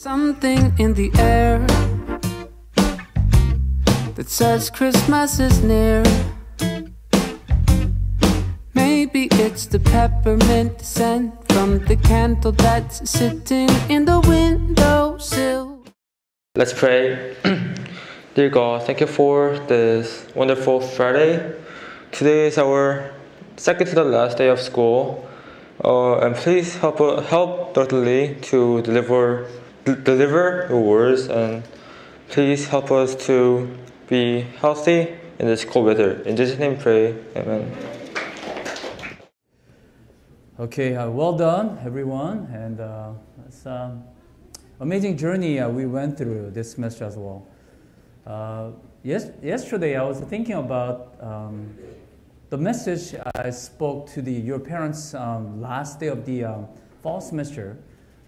Something in the air that says Christmas is near. Maybe it's the peppermint scent from the candle that's sitting in the windowsill. Let's pray. Dear God, thank you for this wonderful Friday. Today is our second to the last day of school. Uh, and please help help Dr. Lee to deliver deliver your words and please help us to be healthy in this cold weather. In Jesus' name, pray. Amen. Okay, uh, well done, everyone, and uh, it's an amazing journey uh, we went through this semester as well. Uh, yes, yesterday I was thinking about um, the message I spoke to the, your parents um, last day of the um, fall semester,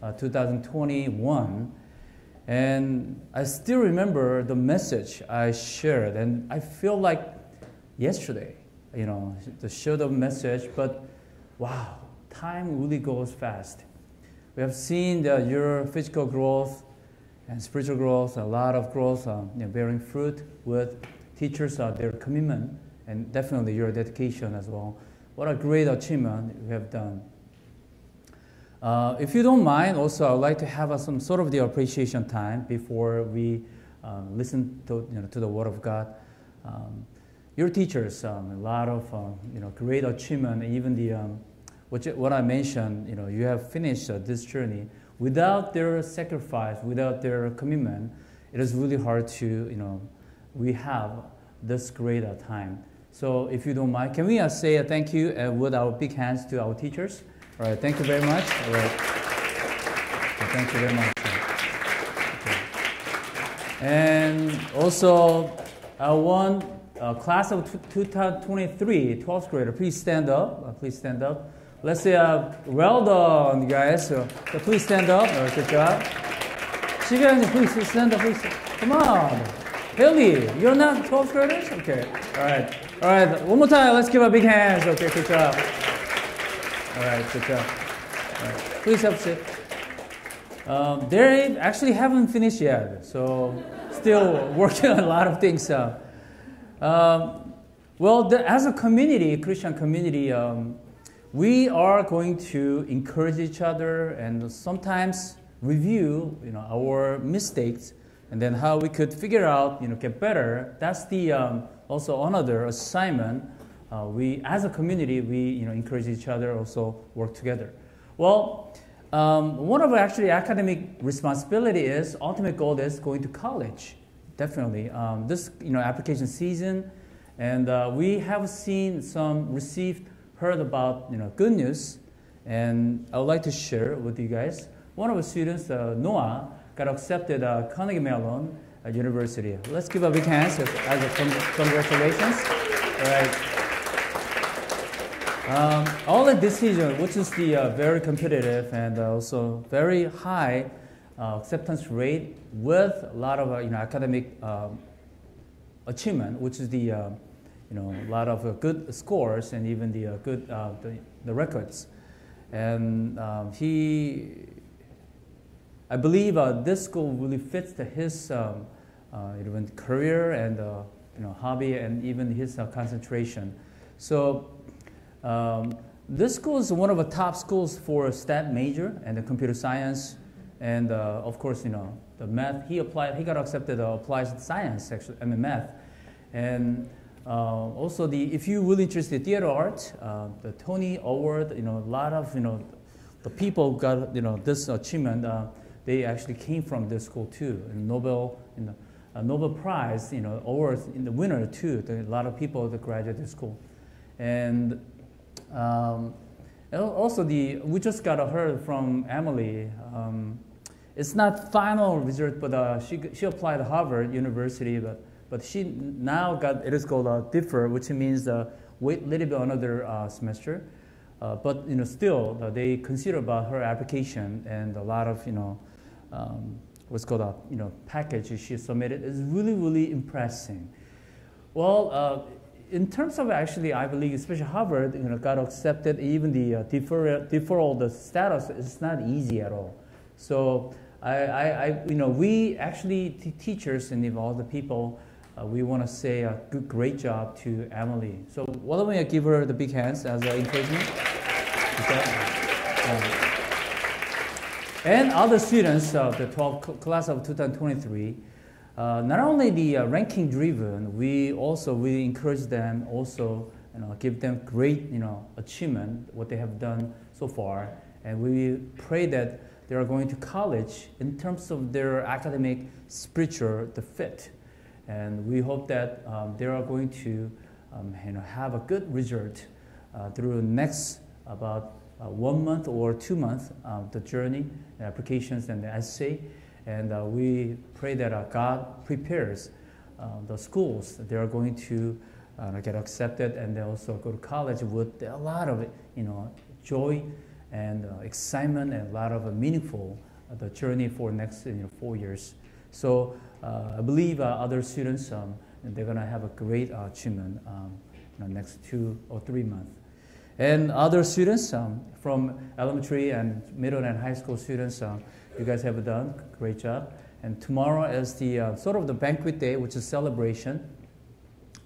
uh, 2021, and I still remember the message I shared, and I feel like yesterday, you know, the message, but wow, time really goes fast. We have seen that your physical growth and spiritual growth, a lot of growth, uh, you know, bearing fruit with teachers, uh, their commitment and definitely your dedication as well. What a great achievement you have done. Uh, if you don't mind, also I would like to have uh, some sort of the appreciation time before we um, listen to, you know, to the Word of God. Um, your teachers, um, a lot of uh, you know, great achievement, even the, um, what, what I mentioned, you know, you have finished uh, this journey. Without their sacrifice, without their commitment, it is really hard to, you know, we have this great uh, time. So if you don't mind, can we uh, say a thank you uh, with our big hands to our teachers? All right, thank you very much. All right. thank you very much. Okay. And also, uh, one uh, class of 2023, 12th grader, please stand up. Uh, please stand up. Let's say, uh, well done, guys. So, so please stand up. All right, good job. Shigeru, please stand up, please. Come on. Billy, you're not 12th graders? Okay. All right. All right. One more time. Let's give a big hand. Okay, good job. All right, good job. Right. Please have a seat. Um, they actually haven't finished yet, so still working on a lot of things. Uh, um, well, the, as a community, Christian community, um, we are going to encourage each other and sometimes review, you know, our mistakes and then how we could figure out, you know, get better. That's the um, also another assignment. Uh, we, as a community, we, you know, encourage each other, also work together. Well, um, one of our actually academic responsibility is ultimate goal is going to college. Definitely, um, this, you know, application season, and uh, we have seen some received, heard about, you know, good news, and I would like to share with you guys. One of the students, uh, Noah, got accepted at uh, Carnegie Mellon University. Let's give a big hand as, as a congratulations. All right. Um, all the decision, which is the uh, very competitive and also very high uh, acceptance rate with a lot of uh, you know academic um, achievement, which is the uh, you know a lot of uh, good scores and even the good the, the, records, and um, he I believe uh, this school really fits to his um, uh, even career and uh, you know hobby and even his uh, concentration. So um, this school is one of the top schools for STEM major and the computer science, and uh, of course you know the math. He applied. He got accepted. Uh, applied science actually. I mean math, and. also, the if you really interested in theater art, the Tony Award, you know, a lot of you know, the people got you know this achievement they actually came from this school too. And Nobel, you know, a Nobel Prize, you know, awards in the winner too. A lot of people that graduated school, and um, also the we just got a heard from Emily. Um, it's not final result, but uh, she she applied to Harvard University, but but she now got it is called a differ, which means uh, wait a little bit another uh, semester. Uh, but you know, still uh, they consider about her application and a lot of you know um, what's called a you know package she submitted is really really impressive. Well, uh, in terms of actually Ivy League, especially Harvard, you know, got accepted. Even the uh, defer, deferral, the status is not easy at all. So I, I, I you know, we actually, teachers and all the people, uh, we want to say a good, great job to Emily. So why don't we give her the big hands as an encouragement? Okay. Um, and other students of the 12th class of 2023, uh, not only the uh, ranking driven, we also we encourage them also you know give them great you know achievement what they have done so far, and we pray that they are going to college in terms of their academic, spiritual, the fit, and we hope that um, they are going to um, you know have a good result uh, through next about uh, one month or two months uh, the journey, the applications, and the essay. And uh, we pray that uh, God prepares uh, the schools they are going to uh, get accepted and they also go to college with a lot of you know joy and excitement and a lot of meaningful the journey for next you know, four years. So I believe other students um, they're going to have a great achievement um, next two or three months. And other students um, from elementary and middle and high school students, um, you guys have done great job. And tomorrow is the uh, sort of the banquet day, which is celebration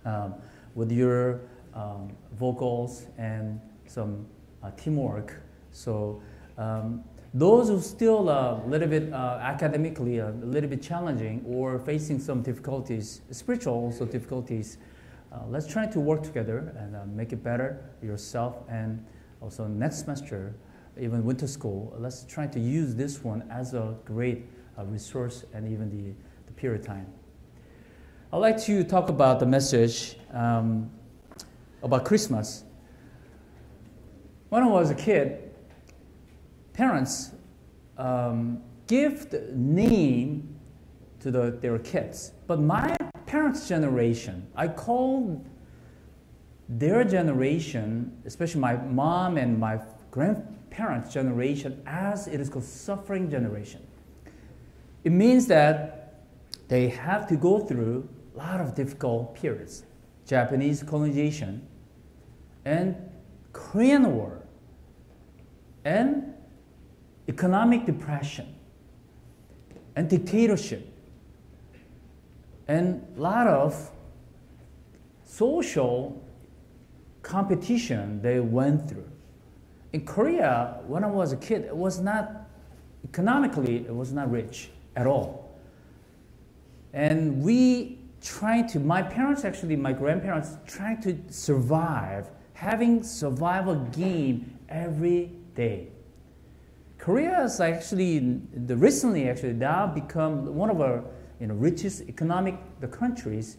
um, with your um, vocals and some uh, teamwork. So um, those who still a uh, little bit uh, academically a little bit challenging or facing some difficulties, spiritual also difficulties, uh, let's try to work together and uh, make it better yourself and also next semester, even winter school, let's try to use this one as a great uh, resource and even the, the period time. I'd like to talk about the message um, about Christmas. When I was a kid, parents um, give the name to the, their kids, but my parents' generation, I call their generation, especially my mom and my grandparents' generation, as it is called suffering generation. It means that they have to go through a lot of difficult periods. Japanese colonization and Korean War and economic depression and dictatorship and a lot of social competition they went through. In Korea, when I was a kid, it was not economically, it was not rich at all. And we tried to, my parents actually, my grandparents tried to survive, having survival game every day. Korea is actually, the recently actually now become one of our you know, richest economic the countries.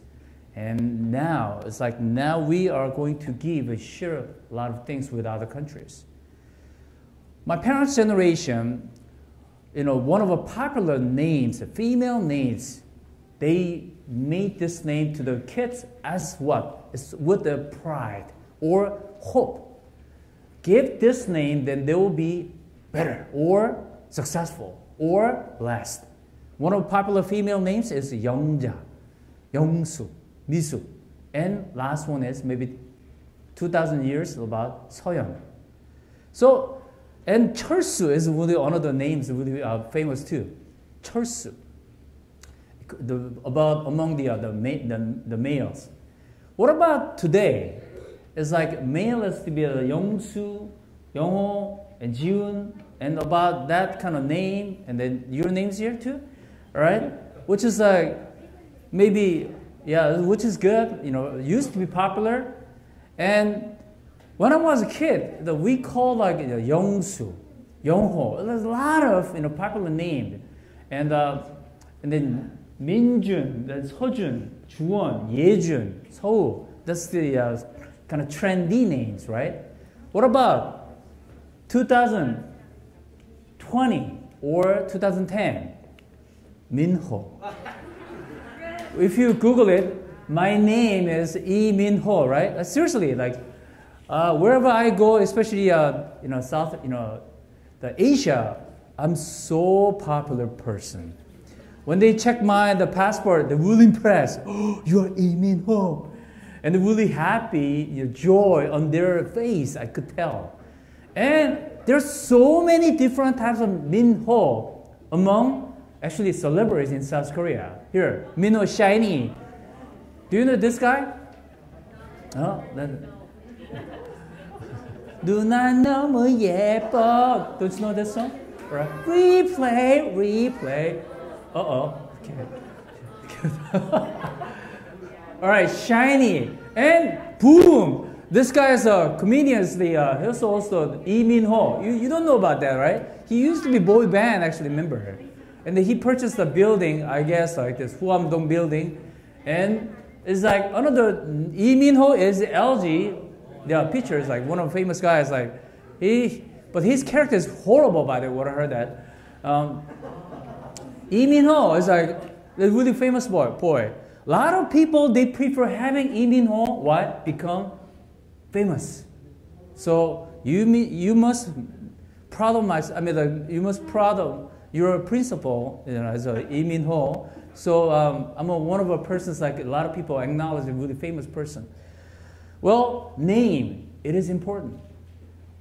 And now, it's like now we are going to give and share a lot of things with other countries. My parents' generation, you know, one of the popular names, female names, they made this name to the kids as what? It's with the pride or hope. Give this name, then they will be better or successful or blessed. One of the popular female names is Youngja, Youngsu, Misu. And last one is maybe 2,000 years about Soyeon. So, and Chulsu is really one of the names really uh, famous too. Chulsu. The, about among the, uh, the, the, the males. What about today? It's like male is to be a Youngsu, Yongho, and Jiun, and about that kind of name, and then your names here too right? Which is like maybe yeah, which is good. You know, used to be popular, and when I was a kid, the, we called like you Yongsu, Yongho. There's a lot of you know popular names, and uh, and then Minjun, then Sojun, Juwon, Yejun, Seo. That's the uh, kind of trendy names, right? What about 2020 or 2010? Minho. if you Google it, my name is Lee Minho, right? Seriously, like uh, wherever I go, especially uh, you know South, you know, the Asia, I'm so popular person. When they check my the passport, they really impressed. Oh, you are Lee Minho, and they're really happy, you know, joy on their face. I could tell, and there's so many different types of Minho among actually celebrities in South Korea. Here, Minho SHINee. Do you know this guy? Oh, do not know don't you know that song? Right. Replay, replay. Uh oh. Okay. All right, shiny and boom. This guy is a comedian. The uh, he's also Lee Min Ho. You, you don't know about that, right? He used to be boy band actually member, and he purchased a building, I guess, like this Huam Dong building, and it's like another Lee Min Ho is LG the picture is like one of the famous guys. Like he, but his character is horrible. By the way, what I heard that. Um, Lee Min Ho is like a really famous boy. Boy, a lot of people they prefer having Lee Min Ho what become famous. So you you must my, I mean, the, you must of your principal, you know, as a Lee Min Ho. So um, I'm a, one of the persons like a lot of people acknowledge a really famous person. Well, name, it is important.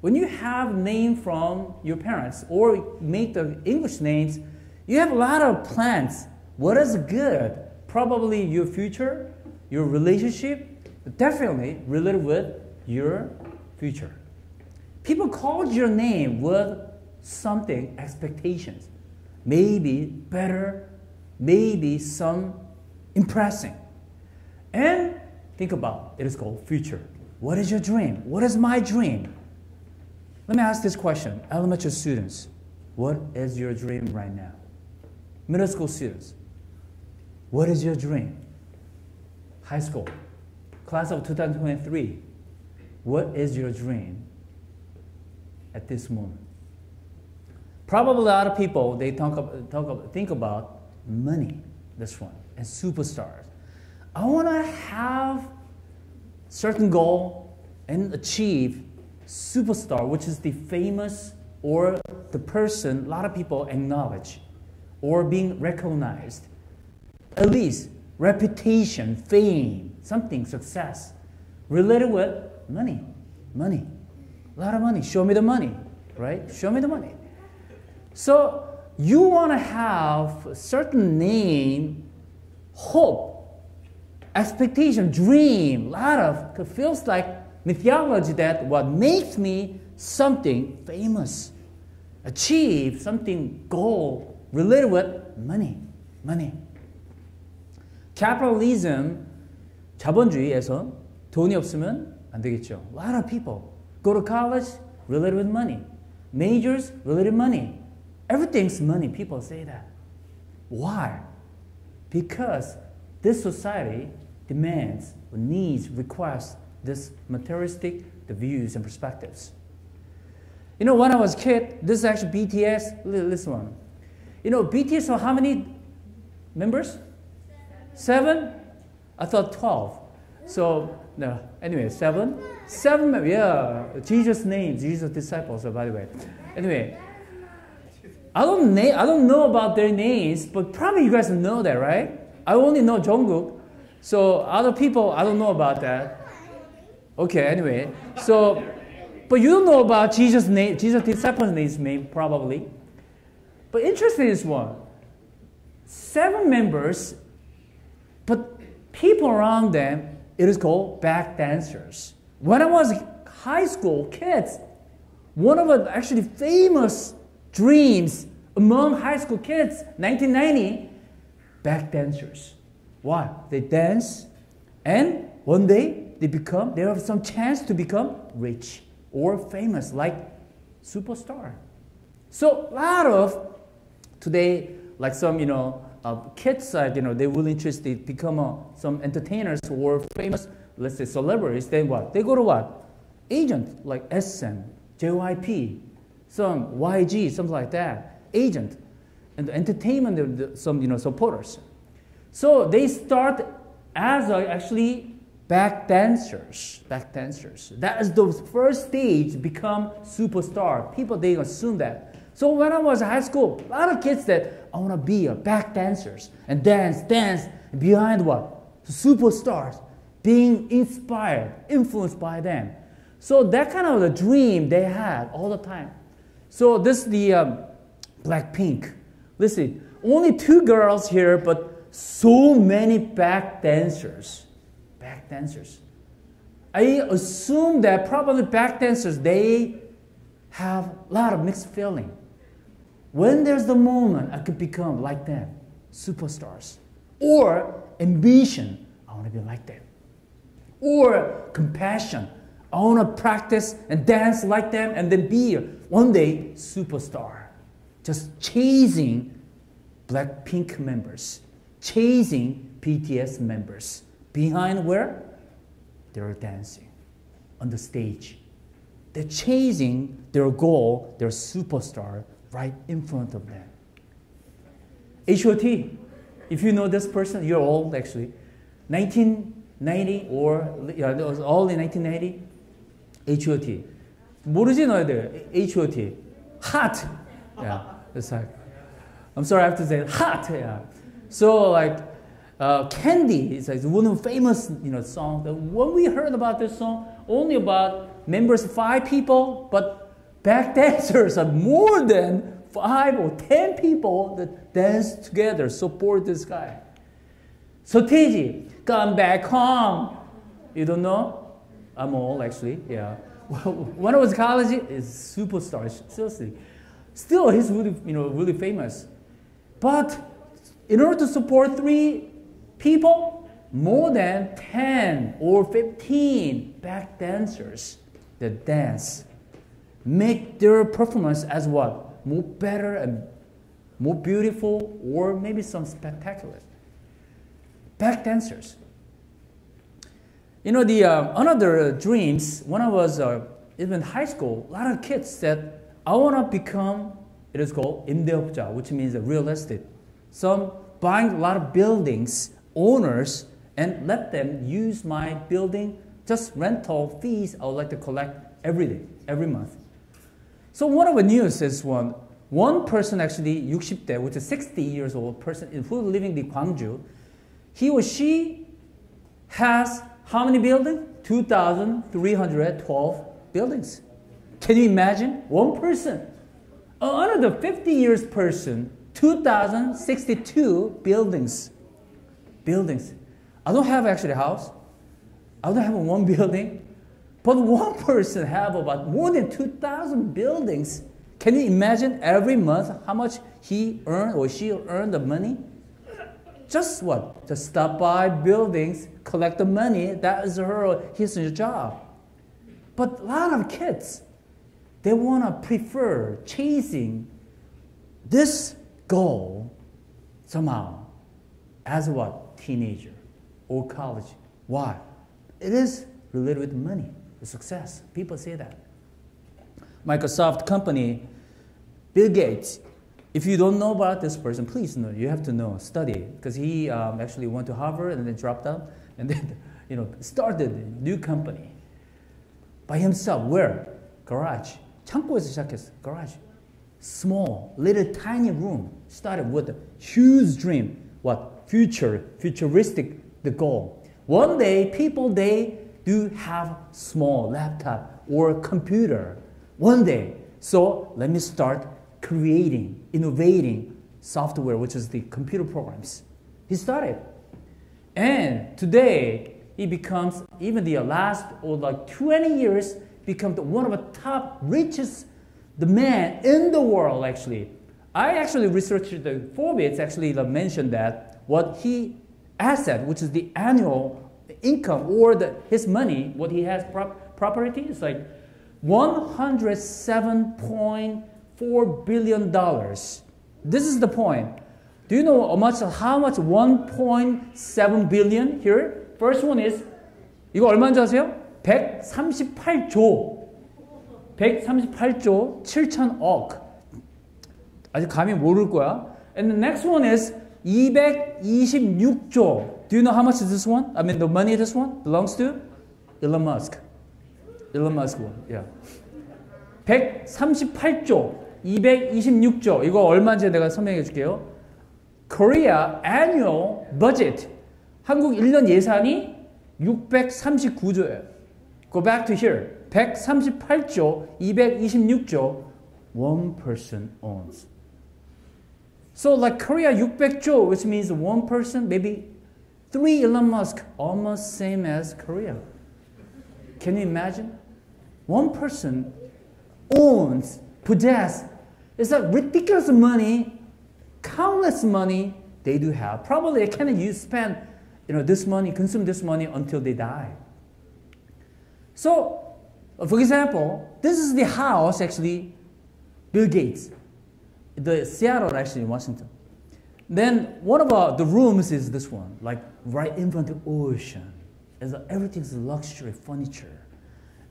When you have name from your parents or make the English names, you have a lot of plans. What is good? Probably your future, your relationship, definitely related with your future. People called your name with something, expectations. Maybe better, maybe some impressing. And think about it is called future. What is your dream? What is my dream? Let me ask this question. Elementary students, what is your dream right now? Middle school students, what is your dream? High school, class of 2023, what is your dream at this moment? Probably a lot of people they talk, talk think about money, this one, and superstars. I want to have certain goal and achieve superstar, which is the famous or the person a lot of people acknowledge or being recognized. At least reputation, fame, something, success related with money. Money. A lot of money. Show me the money, right? Show me the money. So you want to have a certain name, hope, expectation, dream, a lot of it feels like mythology that what makes me something famous, achieve something goal related with money, money. capitalism 자본주의에서 돈이 없으면 안 되겠죠. A lot of people go to college related with money. Majors related money. Everything's money. People say that. Why? Because this society demands, or needs, requests this materialistic the views and perspectives. You know, when I was a kid, this is actually BTS. This one. You know, BTS, so how many members? Seven? I thought 12. So, no, anyway, seven? Seven, yeah, Jesus' name, Jesus' disciples, oh, by the way. Anyway, I don't, I don't know about their names, but probably you guys know that, right? I only know Jungkook. So other people, I don't know about that. Okay, anyway. So, but you don't know about Jesus' name, Jesus' disciples' name, probably. But interesting is one. Seven members, but people around them, it is called back dancers. When I was high school kids, one of the actually famous dreams among high school kids, 1990, back dancers. Why? They dance, and one day they become, they have some chance to become rich or famous, like superstar. So a lot of today, like some, you know, uh, kids side, you know, they will interested become uh, some entertainers or famous, let's say celebrities. Then what? They go to what? Agent like SM, JYP, some YG, something like that. Agent, and entertainment, some you know supporters. So they start as actually back dancers, back dancers. That is the first stage become superstar. People they assume that. So when I was in high school, a lot of kids said, I want to be a back dancers and dance, dance behind what? Superstars, being inspired, influenced by them. So that kind of the dream they had all the time. So this is the um, Blackpink. Listen, only two girls here, but so many back dancers. Back dancers. I assume that probably back dancers, they have a lot of mixed feeling. When there's the moment I could become like them, superstars. Or ambition, I want to be like them. Or compassion, I want to practice and dance like them and then be one day superstar. Just chasing Blackpink members, chasing BTS members. Behind where? They're dancing on the stage. They're chasing their goal, their superstar, right in front of them. HOT, if you know this person, you're old actually. 1990 or yeah, it was all in 1990. HOT. 모르지 너희들 HOT. Hot. Yeah, it's like I'm sorry I have to say hot. Yeah. So like uh, Candy is like one of the famous you know song. When we heard about this song, only about members five people, but back dancers are more than five or ten people that dance together, support this guy. Seo Taiji, come back home. You don't know? I'm old actually. Yeah. when I was college, is superstar. Seriously, still he's really you know really famous. But in order to support three people, more than 10 or 15 back dancers that dance make their performance as what? More better and more beautiful or maybe some spectacular. Back dancers. You know, the uh, another dreams, when I was uh, even high school, a lot of kids said, I want to become it is called 임대업자, which means real estate. some buying a lot of buildings, owners, and let them use my building, just rental fees I would like to collect every day, every month. So one of the news is one, one person actually 60대, which is 60 years old person who living in Gwangju, he or she has how many buildings? 2,312 buildings. Can you imagine? One person Another 50 years person, 2,062 buildings. Buildings. I don't have actually a house. I don't have one building. But one person have about more than 2,000 buildings. Can you imagine every month how much he earned or she earned the money? Just what? Just stop by buildings, collect the money. That is her his job. But a lot of kids, they want to prefer chasing this goal somehow as what? Teenager or college. Why? It is related with money, the success. People say that. Microsoft company, Bill Gates, if you don't know about this person, please know. You have to know, study, because he um, actually went to Harvard and then dropped out and then, you know, started a new company by himself. Where? Garage. 창고에서 시작했어. Garage. Small, little tiny room. Started with a huge dream. What? Future, futuristic, the goal. One day, people, they do have small laptop or computer. One day. So let me start creating, innovating software, which is the computer programs. He started. And today, he becomes even the last or like 20 years become the, one of the top richest the man in the world actually. I actually researched the Forbes actually mentioned that what he asset, which is the annual income or the, his money, what he has prop, property is like 107.4 billion dollars. This is the point. Do you know how much how much 1.7 billion here? First one is 이거 얼마인지 아세요? 138조 138조 7천억 아직 감이 모를 거야. And the next one is 226조. Do you know how much is this one? I mean the money this one belongs to Elon Musk. Elon Musk one. Yeah. 138조 226조 이거 얼마인지 내가 설명해 줄게요. Korea annual budget 한국 1년 예산이 639조예요. Go back to here. 138조, 226조, one person owns. So like Korea 600조, which means one person, maybe three Elon Musk, almost same as Korea. Can you imagine? One person owns, possess, it's a ridiculous money, countless money they do have. Probably they cannot use, spend, you know, this money, consume this money until they die. So, for example, this is the house actually Bill Gates, the Seattle actually in Washington. Then what about the rooms is this one, like right in front of the ocean. Is everything's luxury furniture.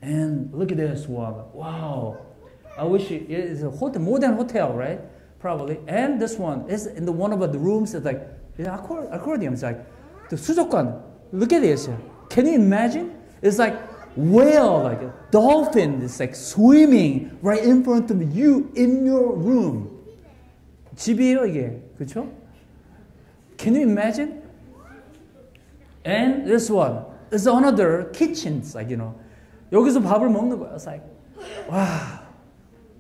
And look at this one. Wow. I wish it is a hotel, modern hotel, right? Probably. And this one is in the one of the rooms It's like yeah, accord, It's like the Suzokan. Look at this. Can you imagine? It's like whale, like a dolphin. It's like swimming right in front of you in your room. 집이에요 이게 그렇죠? Can you imagine? And this one is another kitchens like you know 여기서 밥을 먹는 거야. It's like wow,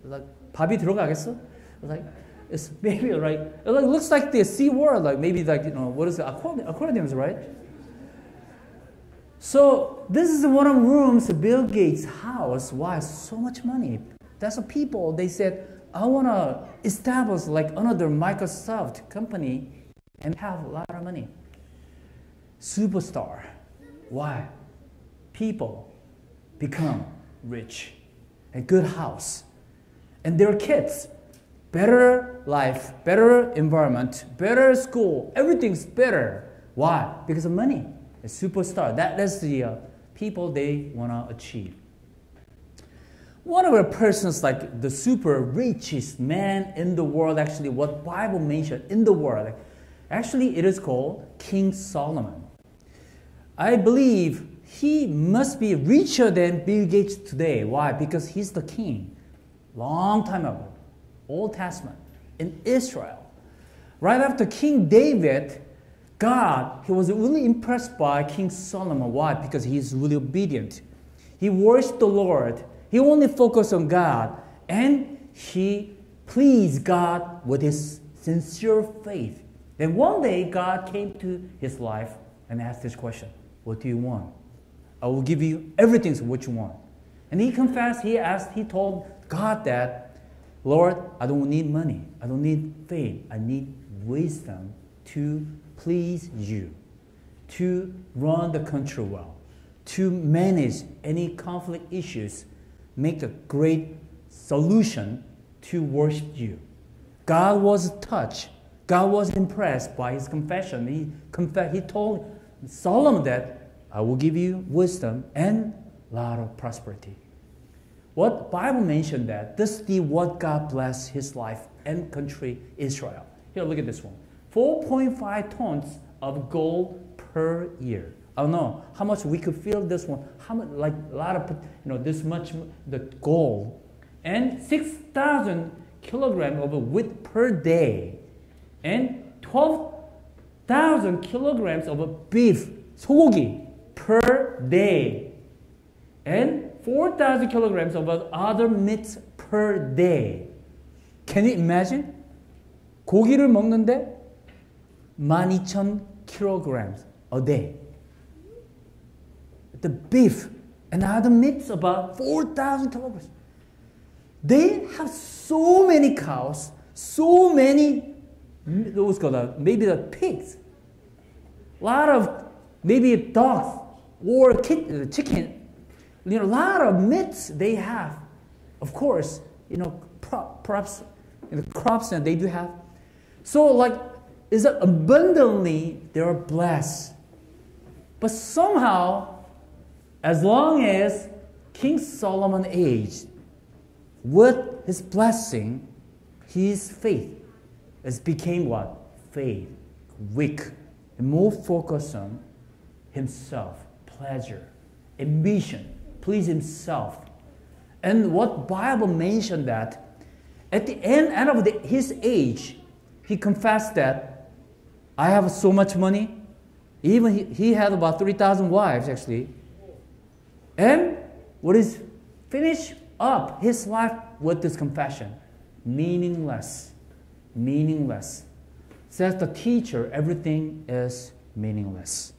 like 밥이 들어가겠어? It's like it's maybe right. It like, looks like the sea world like maybe like you know what is it aquarium, aquariums right? So this is one of the rooms Bill Gates' house. Why so much money? That's the people they said I want to establish like another Microsoft company and have a lot of money. Superstar. Why? People become rich, a good house, and their kids, better life, better environment, better school, everything's better. Why? Because of money. A superstar. That, that's the uh, people they want to achieve. One of the persons like the super richest man in the world, actually, what Bible mentioned in the world, actually it is called King Solomon. I believe he must be richer than Bill Gates today. Why? Because he's the king. Long time ago, Old Testament, in Israel. Right after King David, God, he was really impressed by King Solomon. Why? Because he's really obedient. He worshiped the Lord he only focused on God and he pleased God with his sincere faith. Then one day God came to his life and asked this question What do you want? I will give you everything what you want. And he confessed, he asked, he told God that, Lord, I don't need money. I don't need fame. I need wisdom to please you, to run the country well, to manage any conflict issues make a great solution to worship you. God was touched. God was impressed by his confession. He, conf- he told Solomon that I will give you wisdom and a lot of prosperity. What Bible mentioned that this is what God blessed his life and country Israel. Here, look at this one. 4.5 tons of gold per year. I don't know how much we could feel this one. How much, like a lot of, you know, this much the gold, and six thousand kilograms of wheat per day, and twelve thousand kilograms of beef 소고기 per day, and four thousand kilograms of other meats per day. Can you imagine? 고기를 먹는데 12,000 kilograms a day the beef and other meats about 4,000 kilograms. They have so many cows, so many, those called maybe the pigs, a lot of maybe dogs or kid, uh, chicken, you know, a lot of meats they have. Of course, you know, crops, you know, crops that they do have. So like, is that abundantly they are blessed. But somehow as long as King Solomon aged, with his blessing, his faith has became what? Faith, weak, and more focused on himself, pleasure, ambition, please himself. And what Bible mentioned that at the end, end of the, his age, he confessed that I have so much money. Even he, he had about 3,000 wives actually. And what is finish up his life with this confession? Meaningless. Meaningless. says the teacher, everything is meaningless.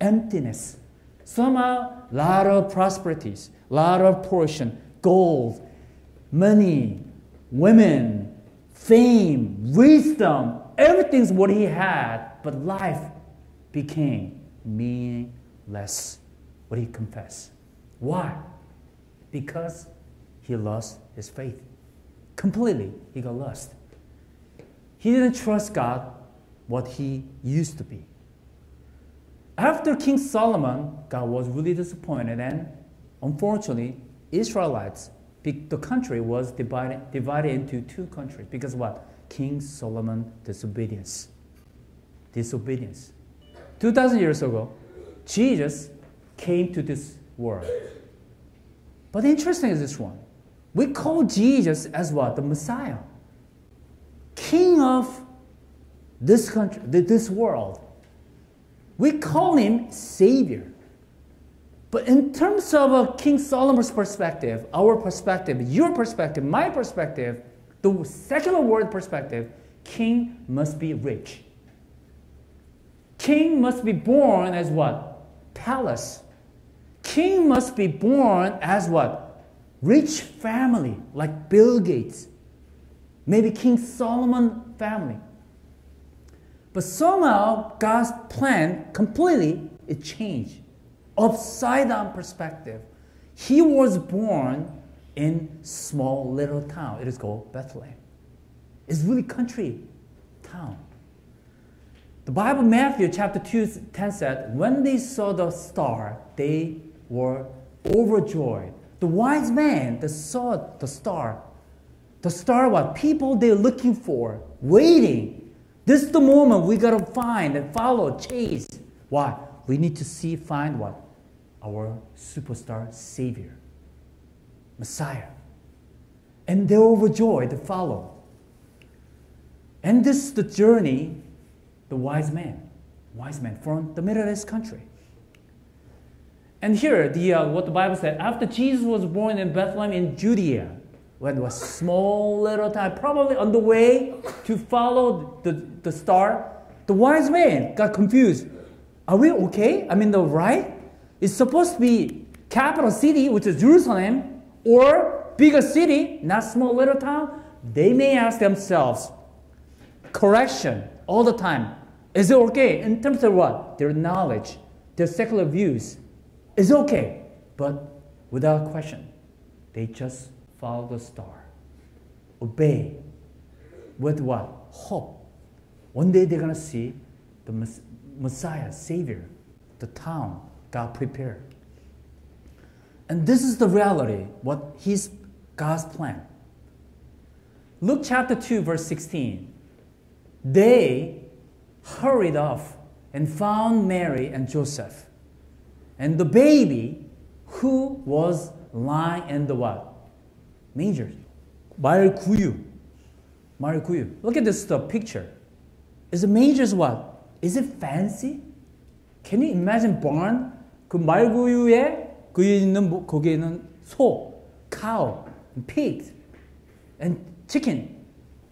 Emptiness. Somehow, lot of prosperities, lot of portion, gold, money, women, fame, wisdom, everything's what he had, but life became meaningless. What he confessed. Why? Because he lost his faith. Completely, he got lost. He didn't trust God what he used to be. After King Solomon, God was really disappointed, and unfortunately, Israelites, the country was divided, divided into two countries because what? King Solomon disobedience. Disobedience. 2,000 years ago, Jesus came to this world. But interesting is this one. We call Jesus as what? The Messiah. King of this country, this world. We call him Savior. But in terms of King Solomon's perspective, our perspective, your perspective, my perspective, the secular world perspective, king must be rich. King must be born as what? Palace. King must be born as what? Rich family, like Bill Gates. Maybe King Solomon family. But somehow God's plan completely it changed. Upside down perspective. He was born in small little town. It is called Bethlehem. It's really country town. The Bible, Matthew chapter 2, 10 said, when they saw the star, they were overjoyed. The wise man that saw the star, the star what? People they're looking for, waiting. This is the moment we gotta find and follow, chase. Why? We need to see, find what? Our superstar Savior, Messiah. And they're overjoyed to follow. And this is the journey, the wise man, wise man from the Middle East country. And here, the, uh, what the Bible said, after Jesus was born in Bethlehem in Judea, when it was small little time, probably on the way to follow the, the star, the wise man got confused. Are we okay? I mean, the right? It's supposed to be capital city, which is Jerusalem, or bigger city, not small little town. They may ask themselves, correction all the time. Is it okay? In terms of what? Their knowledge, their secular views. Is okay. But without question, they just follow the star. Obey. With what? Hope. One day they're going to see the Messiah, Savior, the town God prepared. And this is the reality, what His God's plan. Luke chapter 2, verse 16. They hurried off and found Mary and Joseph and the baby who was lying in the what? Manger. 말구유. 말구유. Look at this the picture. Is the manger what? Is it fancy? Can you imagine barn? 그 말구유에 그 있는 거기에 있는 소, cow, pig, and chicken.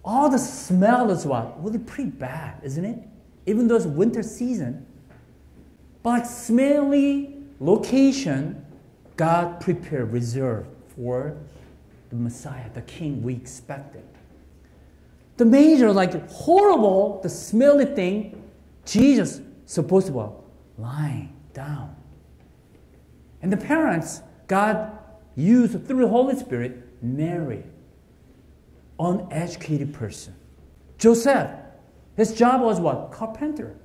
All the smell is what? Really pretty bad, isn't it? Even though it's winter season. But smelly location God prepared, reserved for the Messiah, the King we expected. The major, like horrible, the smelly thing, Jesus supposed to be lying down. and the parents, God used through the Holy Spirit, Mary, uneducated person. Joseph, his job was what? Carpenter.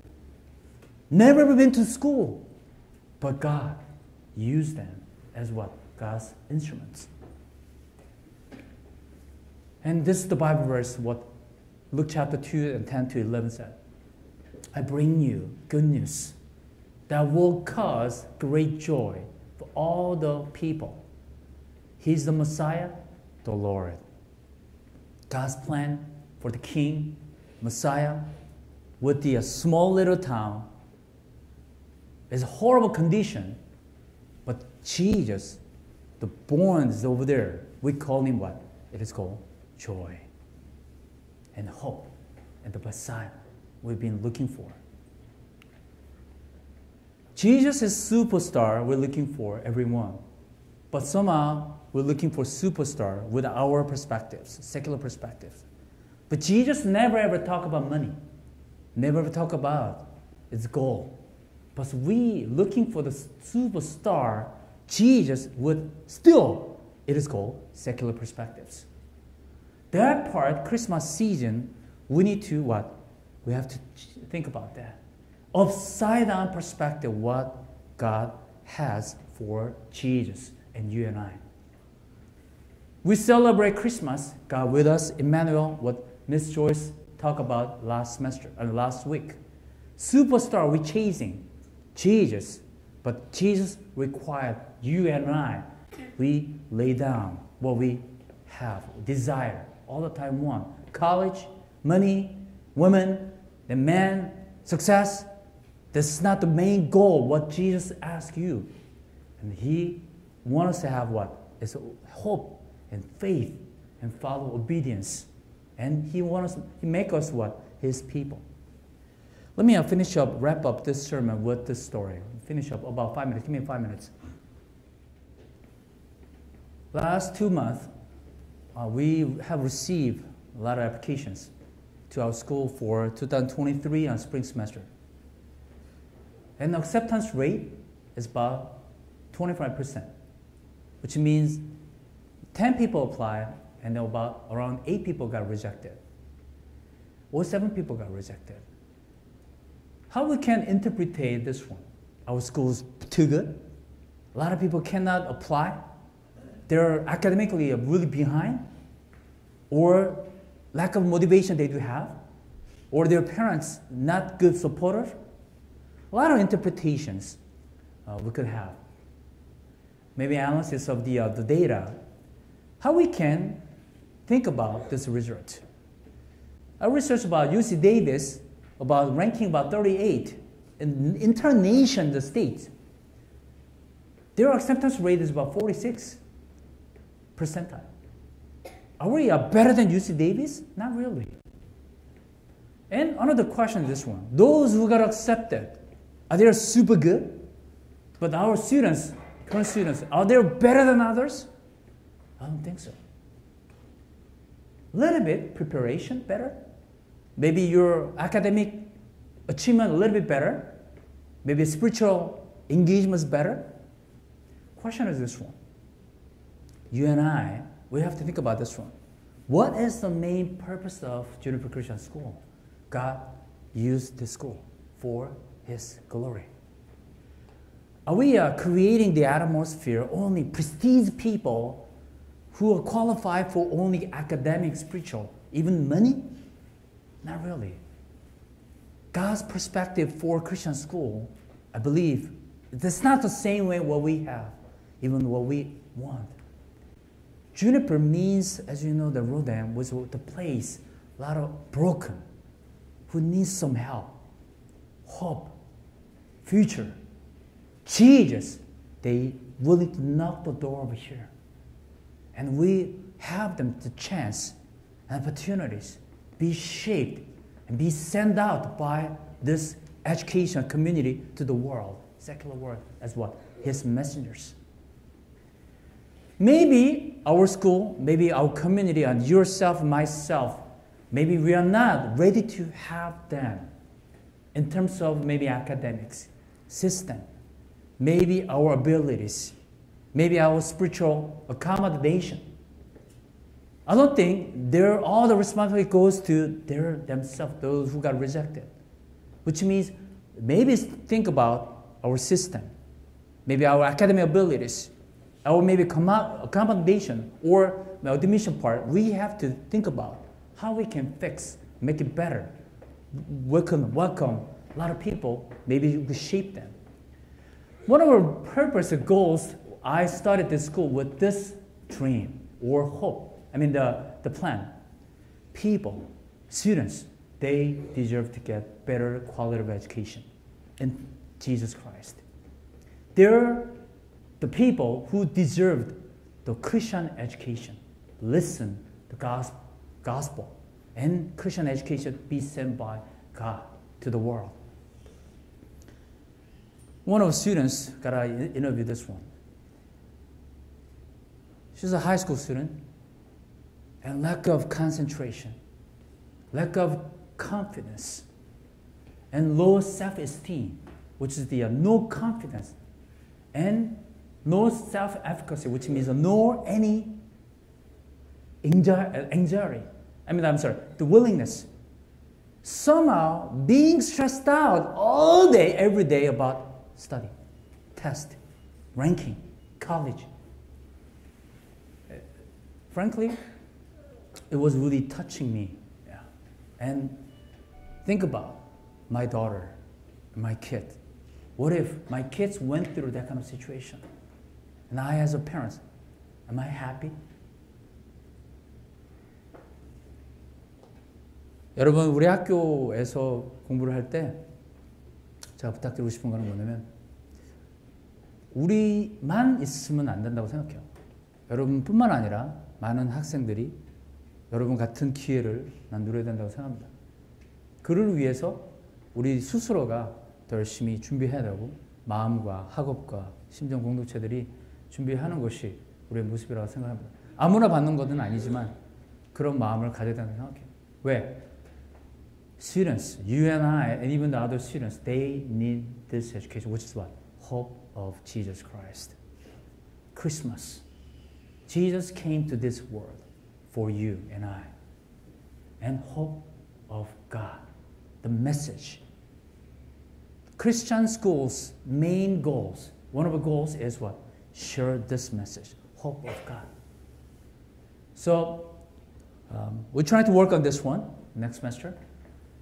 Never been to school. But God used them as what? God's instruments. And this is the Bible verse, what Luke chapter 2 and 10 to 11 said. I bring you good news that will cause great joy all the people. He's the Messiah, the Lord. God's plan for the king, Messiah, with the small little town it's a horrible condition. But Jesus, the born is over there. We call him what? It is called joy and hope and the Messiah. we've been looking for. Jesus is superstar we're looking for, everyone. But somehow we're looking for superstar with our perspectives, secular perspectives. But Jesus never ever talk about money. Never ever talk about its goal. But we looking for the superstar, Jesus would still, it is called secular perspectives. That part, Christmas season, we need to what? We have to think about that. Upside down perspective, what God has for Jesus and you and I. We celebrate Christmas, God with us, Emmanuel, what Miss Joyce talked about last semester and uh, last week. Superstar we chasing, Jesus, but Jesus required you and I. We lay down what we have, desire, all the time want. College, money, women, the man, success. This is not the main goal, what Jesus asked you. And he wants us to have what? It's hope and faith and follow obedience. And he wants us, he make us what? His people. Let me uh, finish up, wrap up this sermon with this story. Finish up about five minutes. Give me five minutes. Last two months, uh, we have received a lot of applications to our school for 2023 and spring semester. And the acceptance rate is about 25% which means 10 people applied and about around 8 people got rejected or 7 people got rejected. How we can interpret this one? Our school is too good. A lot of people cannot apply. They're academically really behind or lack of motivation they do have or their parents not good supporters a lot of interpretations uh, we could have maybe analysis of the, uh, the data, how we can think about this result. I researched about UC Davis, about ranking about 38 in entire nation, the states. Their acceptance rate is about 46 percentile. Are we uh, better than UC Davis? Not really. And another question, this one. Those who got accepted, are they super good? But our students current students, are they better than others? I don't think so. A little bit preparation better. Maybe your academic achievement a little bit better. Maybe spiritual engagement is better. Question is this one. You and I, we have to think about this one. What is the main purpose of Juniper Christian School? God used this school for His glory. Are we uh, creating the atmosphere only prestige people who are qualified for only academic, spiritual, even money? Not really. God's perspective for Christian school, I believe, it's not the same way what we have, even what we want. Juniper means, as you know, the Rodan was the place, a lot of broken, who needs some help, hope, future. Jesus, they willing to knock the door over here. And we have them the chance and opportunities be shaped and be sent out by this education community to the world, secular world, as what? His messengers. Maybe our school, maybe our community, and yourself, myself, maybe we are not ready to have them in terms of maybe academics, system, maybe our abilities, maybe our spiritual accommodation. I don't think their, all the responsibility goes to their themselves, those who got rejected. Which means maybe think about our system, maybe our academic abilities, our maybe accommodation or the admission part. We have to think about how we can fix, make it better, welcome, welcome a lot of people, maybe we shape them. One of our purpose and goals, I started this school with this dream or hope. I mean, the, the plan. People, students, they deserve to get better quality of education in Jesus Christ. They're the people who deserved the Christian education. Listen the gospel, gospel and Christian education be sent by God. to the world. One of the students got to interview this one. She's a high school student, and lack of concentration, lack of confidence, and low self-esteem, which is the uh, no confidence, and no self-efficacy, which means no any anxiety. I mean, I'm sorry, the willingness. Somehow being stressed out all day, every day about study, test, ranking, college. Frankly, it was really touching me. Yeah. And think about my daughter, my kid. What if my kids went through that kind of situation? And I, as a parent, am I happy? 여러분, 우리 학교에서 공부를 할 때 제가 부탁드리고 싶은 거는 뭐냐면 우리만 있으면 안 된다고 생각해요. 여러분뿐만 아니라 많은 학생들이 여러분 같은 기회를 난 누려야 된다고 생각합니다. 그를 위해서 우리 스스로가 더 열심히 준비해야 되고 마음과 학업과 심정 공동체들이 준비하는 것이 우리의 모습이라고 생각합니다. 아무나 받는 것은 아니지만 그런 마음을 가져야 된다고 생각해요. 왜? Students, you and I, and even the other students, they need this education, which is what? Hope of Jesus Christ. Christmas. Jesus came to this world for you and I. And hope of God. The message. Christian schools' main goals, one of the goals is what? Share this message. Hope of God. So, um, we're trying to work on this one next semester.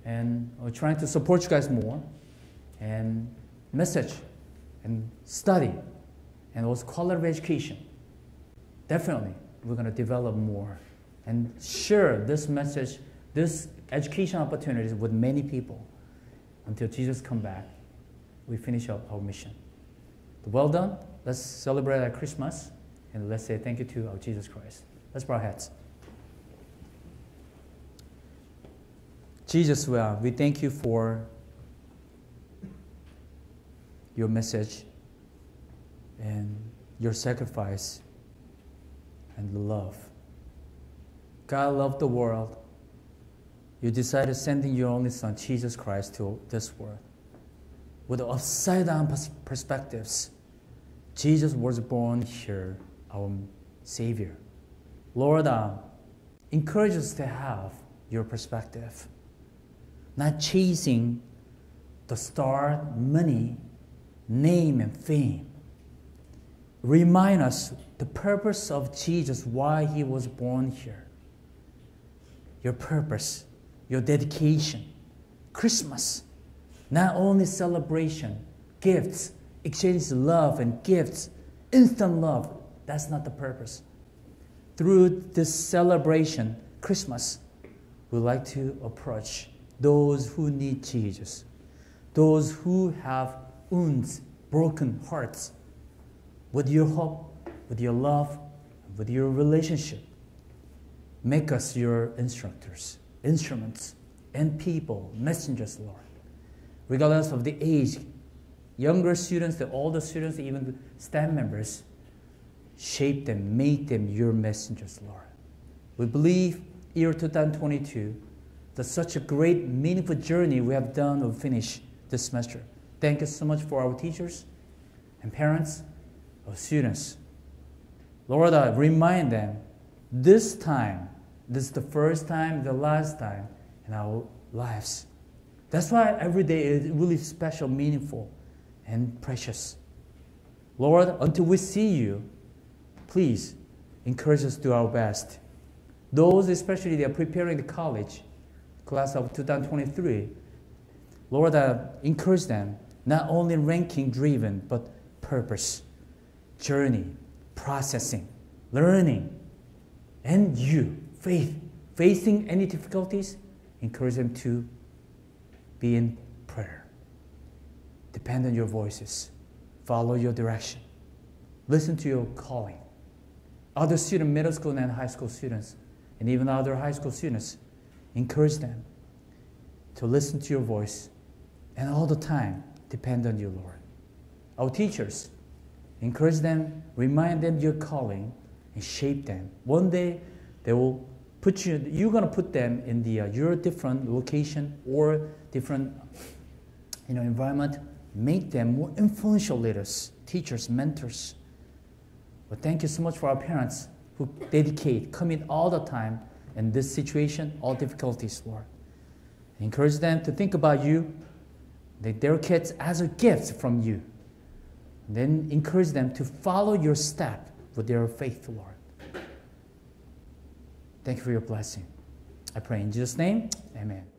And we're trying to support you guys more. And message and study and also quality of education. Definitely, we're going to develop more and share this message, this education opportunities with many people until Jesus come back. We finish our, our mission. Well done. Let's celebrate our Christmas and let's say thank you to our Jesus Christ. Let's bow our heads. Jesus, well, uh, we thank you for your message and your sacrifice and love. God loved the world. You decided sending your only son, Jesus Christ, to this world. With upside down perspectives, Jesus was born here, our Savior. Lord, uh, encourage us to have your perspective, not chasing the star, money, name, and fame. Remind us the purpose of Jesus, why he was born here. Your purpose, your dedication. Christmas, not only celebration, gifts, exchange love and gifts, instant love. That's not the purpose. Through this celebration, Christmas, we like to approach those who need Jesus, those who have wounds, broken hearts, with your hope, with your love, with your relationship. Make us your instructors, instruments, and people, messengers, Lord. Regardless of the age, younger students, the older students, even staff members, shape them, make them your messengers, Lord. We believe year 2022 that such a great, meaningful journey we have done will finish this semester. Thank you so much for our teachers and parents of students. Lord, I remind them this time, this is the first time, the last time in our lives. That's why every day is really special, meaningful, and precious. Lord, until we see you, please encourage us to do our best. Those, especially, they are preparing the college class of 2023, Lord, encourage them, not only ranking driven, but purpose, journey, processing, learning, and you, faith, facing any difficulties, encourage them to be in prayer. Depend on your voices, follow your direction, listen to your calling. Other students, middle school and high school students, and even other high school students, encourage them to listen to your voice and all the time depend on you, Lord. Our teachers, encourage them, remind them your calling, and shape them. One day, they will put you. You're gonna put them in the uh, your different location or different, you know, environment. Make them more influential leaders, teachers, mentors. But thank you so much for our parents who dedicate, commit all the time in this situation, all difficulties, Lord. Encourage them to think about you, their kids as a gift from you. Then encourage them to follow your step with their faith, Lord. Thank you for your blessing. I pray in Jesus' name, amen.